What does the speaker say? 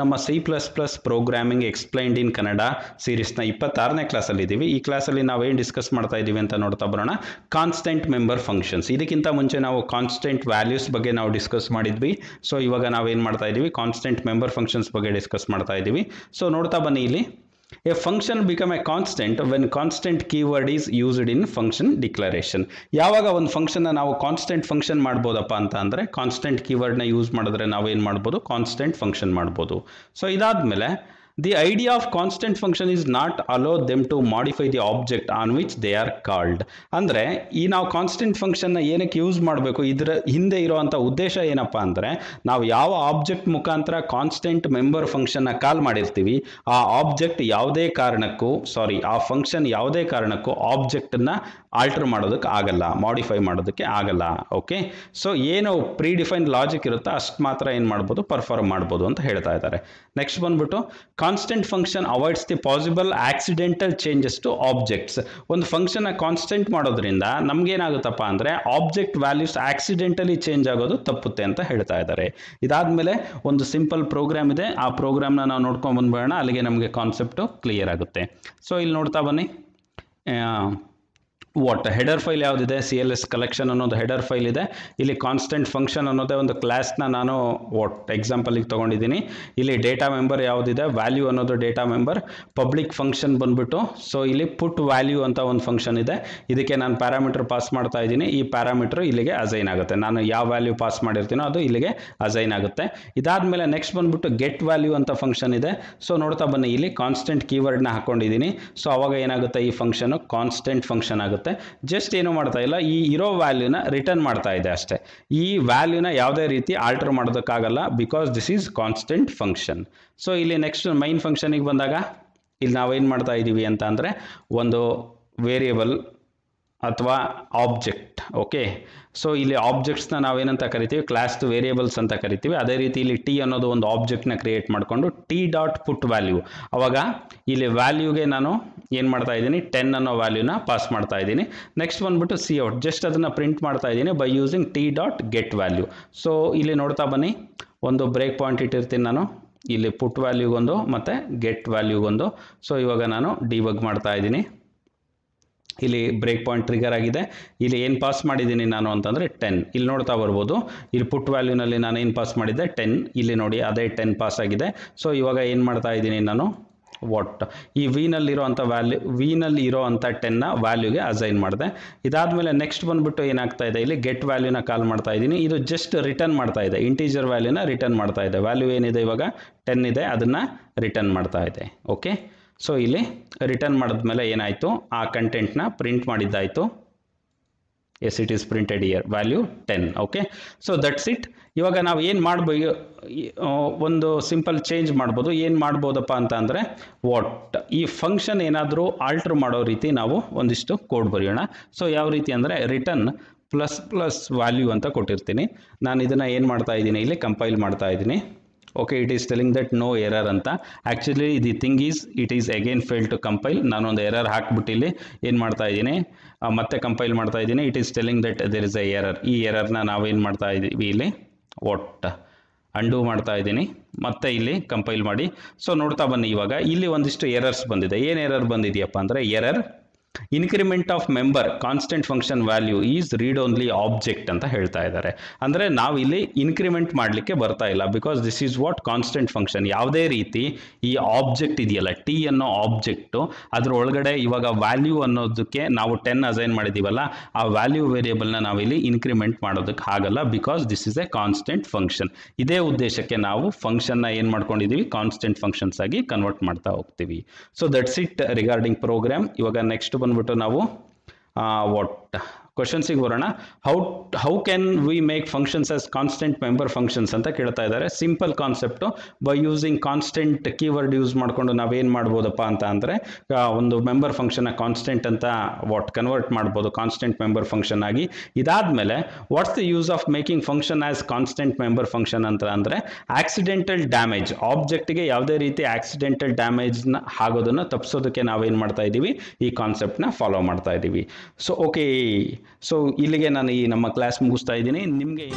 ನಮ್ಮ C plus plus programming explained in Kannada ಸೀರೀಸ್ನ ಇಪ್ಪತ್ತಾರನೇ ಕ್ಲಾಸಲ್ಲಿ ಇದ್ದೀವಿ ಈ ಕ್ಲಾಸಲ್ಲಿ ನಾವೇನು ಡಿಸ್ಕಸ್ ಮಾಡ್ತಾ ಇದ್ದೀವಿ ಅಂತ ನೋಡ್ತಾ ಬರೋಣ. ಕಾನ್ಸ್ಟೆಂಟ್ ಮೆಂಬರ್ ಫಂಕ್ಷನ್ಸ್ ಇದಕ್ಕಿಂತ ಮುಂಚೆ ನಾವು ಕಾನ್ಸ್ಟೆಂಟ್ ವ್ಯಾಲ್ಯೂಸ್ ಬಗ್ಗೆ ನಾವು ಡಿಸ್ಕಸ್ ಮಾಡಿದ್ವಿ. ಸೊ ಇವಾಗ ನಾವೇನು ಮಾಡ್ತಾ ಇದ್ದೀವಿ ಕಾನ್ಸ್ಟೆಂಟ್ ಮೆಂಬರ್ ಫಂಕ್ಷನ್ಸ್ ಬಗ್ಗೆ ಡಿಸ್ಕಸ್ ಮಾಡ್ತಾ ಇದ್ದೀವಿ ಸೊ ನೋಡ್ತಾ ಬನ್ನಿ ಇಲ್ಲಿ. A function become a constant when constant keyword is used in function declaration ಯಾವಾಗ ಒಂದು ಫಂಕ್ಷನ್ನ ನಾವು ಕಾನ್ಸ್ಟೆಂಟ್ ಫಂಕ್ಷನ್ ಮಾಡ್ಬೋದಪ್ಪ ಅಂತ ಅಂದರೆ ಕಾನ್ಸ್ಟೆಂಟ್ ಕೀವರ್ಡ್ನ ಯೂಸ್ ಮಾಡಿದ್ರೆ ನಾವೇನು ಮಾಡ್ಬೋದು? ಕಾನ್ಸ್ಟೆಂಟ್ ಫಂಕ್ಷನ್ ಮಾಡ್ಬೋದು. ಸೊ ಇದಾದಮೇಲೆ the idea of constant function is not allow them to modify the object on which they are called ಅಂದರೆ ಈ ನಾವು ಕಾನ್ಸ್ಟೆಂಟ್ ಫಂಕ್ಷನ್ನ ಏನಕ್ಕೆ ಯೂಸ್ ಮಾಡಬೇಕು? ಇದರ ಹಿಂದೆ ಇರುವಂಥ ಉದ್ದೇಶ ಏನಪ್ಪ ಅಂದರೆ, ನಾವು ಯಾವ ಆಬ್ಜೆಕ್ಟ್ ಮುಖಾಂತರ ಕಾನ್ಸ್ಟೆಂಟ್ ಮೆಂಬರ್ ಫಂಕ್ಷನ್ನ ಕಾಲ್ ಮಾಡಿರ್ತೀವಿ, ಆ ಆಬ್ಜೆಕ್ಟ್ ಯಾವುದೇ ಕಾರಣಕ್ಕೂ ಸಾರಿ ಆ ಫಂಕ್ಷನ್ ಯಾವುದೇ ಕಾರಣಕ್ಕೂ ಆಬ್ಜೆಕ್ಟನ್ನು ಆಲ್ಟರ್ ಮಾಡೋದಕ್ಕೆ ಆಗಲ್ಲ ಮಾಡಿಫೈ ಮಾಡೋದಕ್ಕೆ ಆಗಲ್ಲ ಓಕೆ ಸೊ ಏನು ಪ್ರೀ ಡಿಫೈನ್ಡ್ ಲಾಜಿಕ್ ಇರುತ್ತೋ ಅಷ್ಟು ಮಾತ್ರ ಏನು ಮಾಡ್ಬೋದು ಪರ್ಫಾರ್ಮ್ ಮಾಡ್ಬೋದು ಅಂತ ಹೇಳ್ತಾ ಇದ್ದಾರೆ. ನೆಕ್ಸ್ಟ್ ಬಂದ್ಬಿಟ್ಟು constant function avoids the possible accidental changes to objects ಒಂದು ಫಂಕ್ಷನ್ನ ಕಾನ್ಸ್ಟೆಂಟ್ ಮಾಡೋದ್ರಿಂದ ನಮಗೇನಾಗುತ್ತಪ್ಪ ಅಂದರೆ ಆಬ್ಜೆಕ್ಟ್ ವ್ಯಾಲ್ಯೂಸ್ ಆಕ್ಸಿಡೆಂಟಲಿ ಚೇಂಜ್ ಆಗೋದು ತಪ್ಪುತ್ತೆ ಅಂತ ಹೇಳ್ತಾ ಇದ್ದಾರೆ. ಇದಾದಮೇಲೆ ಒಂದು ಸಿಂಪಲ್ ಪ್ರೋಗ್ರಾಮ್ ಇದೆ, ಆ ಪ್ರೋಗ್ರಾಮ್ನ ನಾವು ನೋಡ್ಕೊಂಡು ಬಂದ್ಬಿಡೋಣ, ಅಲ್ಲಿಗೆ ನಮಗೆ ಕಾನ್ಸೆಪ್ಟು ಕ್ಲಿಯರ್ ಆಗುತ್ತೆ. ಸೊ ಇಲ್ಲಿ ನೋಡ್ತಾ ಬನ್ನಿ. ವಾಟ್ ಹೆಡರ್ ಫೈಲ್ ಯಾವುದಿದೆ? ಸಿ ಎಲ್ ಎಸ್ ಕಲೆಕ್ಷನ್ ಅನ್ನೋದು ಹೆಡರ್ ಫೈಲ್ ಇದೆ. ಇಲ್ಲಿ ಕಾನ್ಸ್ಟೆಂಟ್ ಫಂಕ್ಷನ್ ಅನ್ನೋದೇ ಒಂದು ಕ್ಲಾಸ್ನ ನಾನು ವಾಟ್ ಎಕ್ಸಾಂಪಲಿಗೆ ತೊಗೊಂಡಿದ್ದೀನಿ. ಇಲ್ಲಿ ಡೇಟಾ ಮೆಂಬರ್ ಯಾವುದಿದೆ? ವ್ಯಾಲ್ಯೂ ಅನ್ನೋದು ಡೇಟಾ ಮೆಂಬರ್ ಪಬ್ಲಿಕ್ ಫಂಕ್ಷನ್ ಬಂದ್ಬಿಟ್ಟು ಸೊ ಇಲ್ಲಿ ಪುಟ್ ವ್ಯಾಲ್ಯೂ ಅಂತ ಒಂದು ಫಂಕ್ಷನ್ ಇದೆ. ಇದಕ್ಕೆ ನಾನು ಪ್ಯಾರಾಮೀಟರ್ ಪಾಸ್ ಮಾಡ್ತಾ ಇದ್ದೀನಿ. ಈ ಪ್ಯಾರಾಮೀಟರ್ ಇಲ್ಲಿಗೆ ಅಸೈನ್ ಆಗುತ್ತೆ. ನಾನು ಯಾವ ವ್ಯಾಲ್ಯೂ ಪಾಸ್ ಮಾಡಿರ್ತೀನೋ ಅದು ಇಲ್ಲಿಗೆ ಅಸೈನ್ ಆಗುತ್ತೆ. ಇದಾದಮೇಲೆ ನೆಕ್ಸ್ಟ್ ಬಂದ್ಬಿಟ್ಟು ಗೆಟ್ ವ್ಯಾಲ್ಯೂ ಅಂತ ಫಂಕ್ಷನ್ ಇದೆ. ಸೊ ನೋಡ್ತಾ ಬನ್ನಿ, ಇಲ್ಲಿ ಕಾನ್ಸ್ಟೆಂಟ್ ಕೀವರ್ಡ್ನ ಹಾಕೊಂಡಿದ್ದೀನಿ. ಸೊ ಅವಾಗ ಏನಾಗುತ್ತೆ ಈ ಫಂಕ್ಷನು ಕಾನ್ಸ್ಟೆಂಟ್ ಫಂಕ್ಷನ್ ಆಗುತ್ತೆ. ಜಸ್ಟ್ ಏನು ಮಾಡ್ತಾ ಇಲ್ಲ, ಈ ಇರೋ ವ್ಯಾಲ್ಯೂನ ರಿಟರ್ನ್ ಮಾಡ್ತಾ ಇದೆ ಅಷ್ಟೇ. ಈ ವ್ಯಾಲ್ಯೂನ ಯಾವುದೇ ರೀತಿ alter ಮಾಡೋದಕ್ಕಾಗಲ್ಲ because this is constant function so ಇಲ್ಲಿ ನೆಕ್ಸ್ಟ್ ಮೈನ್ ಫಂಕ್ಷನಿಗೆ ಬಂದಾಗ, ಇಲ್ಲಿ ನಾವೇನು ಮಾಡ್ತಾ ಇದ್ದೀವಿ ಅಂತ ಅಂದರೆ, ಒಂದು ವೇರಿಯಬಲ್ ಅಥವಾ ಆಬ್ಜೆಕ್ಟ್ ಓಕೆ ಸೊ ಇಲ್ಲಿ ಆಬ್ಜೆಕ್ಟ್ಸ್ನ ನಾವೇನಂತ ಕರಿತೀವಿ? ಕ್ಲಾಸ್ದು ವೇರಿಯೇಬಲ್ಸ್ ಅಂತ ಕರಿತೀವಿ. ಅದೇ ರೀತಿ ಇಲ್ಲಿ ಟಿ ಅನ್ನೋದು ಒಂದು ಆಬ್ಜೆಕ್ಟ್ನ ಕ್ರಿಯೇಟ್ ಮಾಡಿಕೊಂಡು ಟಿ ಡಾಟ್ ಪುಟ್ ವ್ಯಾಲ್ಯೂ ಅವಾಗ ಇಲ್ಲಿ ವ್ಯಾಲ್ಯೂಗೆ ನಾನು ಏನು ಮಾಡ್ತಾ ಇದ್ದೀನಿ? ಟೆನ್ ಅನ್ನೋ ವ್ಯಾಲ್ಯೂನ ಪಾಸ್ ಮಾಡ್ತಾ ಇದ್ದೀನಿ. ನೆಕ್ಸ್ಟ್ ಬಂದ್ಬಿಟ್ಟು ಸಿ ಔಟ್ ಜಸ್ಟ್ ಅದನ್ನು ಪ್ರಿಂಟ್ ಮಾಡ್ತಾ ಇದ್ದೀನಿ by using T dot get value so ಇಲ್ಲಿ ನೋಡ್ತಾ ಬನ್ನಿ. ಒಂದು ಬ್ರೇಕ್ ಪಾಯಿಂಟ್ ಇಟ್ಟಿರ್ತೀನಿ ನಾನು. ಇಲ್ಲಿ ಪುಟ್ ವ್ಯಾಲ್ಯೂಗೊಂದು ಮತ್ತು ಗೆಟ್ ವ್ಯಾಲ್ಯೂಗೊಂದು ಸೊ ಇವಾಗ ನಾನು ಡಿಬಗ್ ಮಾಡ್ತಾ ಇದ್ದೀನಿ. ಇಲ್ಲಿ ಬ್ರೇಕ್ ಪಾಯಿಂಟ್ ಟ್ರಿಗರ್ ಆಗಿದೆ. ಇಲ್ಲಿ ಏನು ಪಾಸ್ ಮಾಡಿದ್ದೀನಿ ನಾನು ಅಂತಂದರೆ ಟೆನ್ ಇಲ್ಲಿ ನೋಡ್ತಾ ಬರ್ಬೋದು. ಇಲ್ಲಿ ಪುಟ್ ವ್ಯಾಲ್ಯೂನಲ್ಲಿ ನಾನು ಏನು ಪಾಸ್ ಮಾಡಿದ್ದೆ? ಟೆನ್ ಇಲ್ಲಿ ನೋಡಿ ಅದೇ ಟೆನ್ ಪಾಸ್ ಆಗಿದೆ. ಸೊ ಇವಾಗ ಏನು ಮಾಡ್ತಾ ಇದ್ದೀನಿ ನಾನು? ವಾಟ್ ಈ ವಿನಲ್ಲಿ ಅಂಥ ವ್ಯಾಲ್ಯೂ ವಿನಲ್ಲಿ ಇರೋ ಅಂಥ ಟೆನ್ನ ವ್ಯಾಲ್ಯೂಗೆ ಅಸೈನ್ ಮಾಡಿದೆ. ಇದಾದಮೇಲೆ ನೆಕ್ಸ್ಟ್ ಬಂದುಬಿಟ್ಟು ಏನಾಗ್ತಾ ಇದೆ? ಇಲ್ಲಿ ಗೆಟ್ ವ್ಯಾಲ್ಯೂನ ಕಾಲ್ ಮಾಡ್ತಾ ಇದ್ದೀನಿ. ಇದು ಜಸ್ಟ್ ರಿಟರ್ನ್ ಮಾಡ್ತಾ ಇದೆ. ಇಂಟೀಜರ್ ವ್ಯಾಲ್ಯೂನ ರಿಟರ್ನ್ ಮಾಡ್ತಾ ಇದೆ. ವ್ಯಾಲ್ಯೂ ಏನಿದೆ ಇವಾಗ? ಟೆನ್ ಇದೆ. ಅದನ್ನು ರಿಟರ್ನ್ ಮಾಡ್ತಾ ಇದೆ. ಓಕೆ ಸೊ ಇಲ್ಲಿ ರಿಟರ್ನ್ ಮಾಡಿದ ಮೇಲೆ ಏನಾಯಿತು? ಆ ಕಂಟೆಂಟ್ನ print ಮಾಡಿದ್ದಾಯಿತು. As it is printed here value ten okay so that's it ಇವಾಗ ನಾವು ಏನು ಮಾಡ್ಬೋದು ಒಂದು ಸಿಂಪಲ್ ಚೇಂಜ್ ಮಾಡ್ಬೋದು. ಏನು ಮಾಡ್ಬೋದಪ್ಪ ಅಂತ ಅಂದರೆ ವಾಟ್ ಈ ಫಂಕ್ಷನ್ ಏನಾದರೂ ಆಲ್ಟ್ರ್ ಮಾಡೋ ರೀತಿ ನಾವು ಒಂದಿಷ್ಟು ಕೋಡ್ ಬರೆಯೋಣ. ಸೊ ಯಾವ ರೀತಿ ಅಂದರೆ ರಿಟರ್ನ್ ಪ್ಲಸ್ ಪ್ಲಸ್ ವ್ಯಾಲ್ಯೂ ಅಂತ ಕೊಟ್ಟಿರ್ತೀನಿ. ನಾನು ಇದನ್ನು ಏನು ಮಾಡ್ತಾ ಇದ್ದೀನಿ? ಇಲ್ಲಿ ಕಂಪೈಲ್ ಮಾಡ್ತಾ ಇದ್ದೀನಿ. Okay it is telling that no error ಅಂತ. Actually the thing is it is again fail to compile ನಾನೊಂದು ಎರರ್ ಹಾಕ್ಬಿಟ್ಟು ಇಲ್ಲಿ ಏನು ಮಾಡ್ತಾ ಇದ್ದೀನಿ? ಮತ್ತೆ ಕಂಪೈಲ್ ಮಾಡ್ತಾ ಇದ್ದೀನಿ. It is telling that there is a error ಈ ಎರರ್ನ ನಾವೇನು ಮಾಡ್ತಾ ಇದ್ದೀವಿ ಇಲ್ಲಿ? ಒಟ್ ಅಂಡು ಮಾಡ್ತಾ ಇದ್ದೀನಿ. ಮತ್ತೆ ಇಲ್ಲಿ ಕಂಪೈಲ್ ಮಾಡಿ. ಸೊ ನೋಡ್ತಾ ಬನ್ನಿ ಇವಾಗ. ಇಲ್ಲಿ ಒಂದಿಷ್ಟು ಎರರ್ಸ್ ಬಂದಿದೆ. ಏನು ಎರರ್ ಬಂದಿದೆಯಪ್ಪ ಅಂದರೆ error increment of member constant function value is read only object ಅಂತ ಹೇಳ್ತಾ ಇದ್ದಾರೆ. ಅಂದರೆ ನಾವು ಇಲ್ಲಿ ಇನ್ಕ್ರಿಮೆಂಟ್ ಮಾಡಲಿಕ್ಕೆ ಬರ್ತಾ ಇಲ್ಲ. Because this is what constant function ಯಾವುದೇ ರೀತಿ ಈ ಆಬ್ಜೆಕ್ಟ್ ಇದೆಯಲ್ಲ ಟಿ ಅನ್ನೋ ಆಬ್ಜೆಕ್ಟು ಅದ್ರ ಒಳಗಡೆ ಇವಾಗ ವ್ಯಾಲ್ಯೂ ಅನ್ನೋದಕ್ಕೆ ನಾವು ಟೆನ್ ಅಸೈನ್ ಮಾಡಿದ್ದೀವಲ್ಲ ಆ ವ್ಯಾಲ್ಯೂ ವೇರಿಯೇಬಲ್ನ ನಾವಿಲ್ಲಿ ಇನ್ಕ್ರಿಮೆಂಟ್ ಮಾಡೋದಕ್ಕೆ ಆಗಲ್ಲ. Because this is a constant function ಇದೇ ಉದ್ದೇಶಕ್ಕೆ ನಾವು ಫಂಕ್ಷನ್ನ ಏನು ಮಾಡ್ಕೊಂಡಿದ್ದೀವಿ ಕಾನ್ಸ್ಟೆಂಟ್ ಫಂಕ್ಷನ್ಸ್ ಆಗಿ ಕನ್ವರ್ಟ್ ಮಾಡ್ತಾ ಹೋಗ್ತೀವಿ. So that's it regarding program ಇವಾಗ ನೆಕ್ಸ್ಟ್ ಬಂದ್ಬಿಟ್ಟು ನಾವು ವಾಟ್ ಕ್ವಶನ್ಸಿಗೆ ಬರೋಣ. How how can we make functions as constant member functions ಅಂತ ಕೇಳ್ತಾ ಇದ್ದಾರೆ. Simple concept by using constant keyword use ಮಾಡಿಕೊಂಡು ನಾವೇನು ಮಾಡ್ಬೋದಪ್ಪ ಅಂತ ಅಂದರೆ ಒಂದು ಮೆಂಬರ್ ಫಂಕ್ಷನ್ನ ಕಾನ್ಸ್ಟೆಂಟ್ ಅಂತ ವಾಟ್ ಕನ್ವರ್ಟ್ ಮಾಡ್ಬೋದು ಕಾನ್ಸ್ಟೆಂಟ್ ಮೆಂಬರ್ ಫಂಕ್ಷನ್ ಆಗಿ. ಇದಾದಮೇಲೆ what's the use of making function as constant member function ಅಂತ ಅಂದರೆ ಆಕ್ಸಿಡೆಂಟಲ್ ಡ್ಯಾಮೇಜ್ ಆಬ್ಜೆಕ್ಟ್ಗೆ ಯಾವುದೇ ರೀತಿ ಆಕ್ಸಿಡೆಂಟಲ್ ಡ್ಯಾಮೇಜ್ನ ಆಗೋದನ್ನು ತಪ್ಪಿಸೋದಕ್ಕೆ ನಾವೇನು ಮಾಡ್ತಾ ಇದ್ದೀವಿ ಈ ಕಾನ್ಸೆಪ್ಟ್ನ ಫಾಲೋ ಮಾಡ್ತಾ ಇದ್ದೀವಿ ಸೊ ಓಕೆ ಸೊ ಇಲ್ಲಿಗೆ ನಾನು ಈ ನಮ್ಮ ಕ್ಲಾಸ್ ಮುಗಿಸ್ತಾ ಇದ್ದೀನಿ. ನಿಮಗೆ